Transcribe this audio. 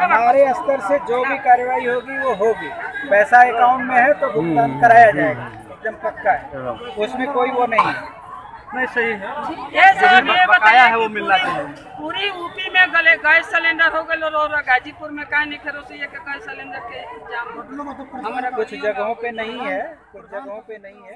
हमारे स्तर से जो भी कार्रवाई होगी वो होगी। पैसा अकाउंट में है तो भुगतान कराया जाएगा। एकदम पक्का है। उसमें कोई वो नहीं है। नहीं सही है। ये साहब ये बकाया है वो मिलना चाहिए। पूरी यूपी में गले गैस सिलेंडर हो गए और गाजीपुर में का नहीं खरोसी है गैस सिलेंडर के इंतज़ाम हमारा कुछ जगहों पे नहीं है कुछ जगहों पे नहीं है।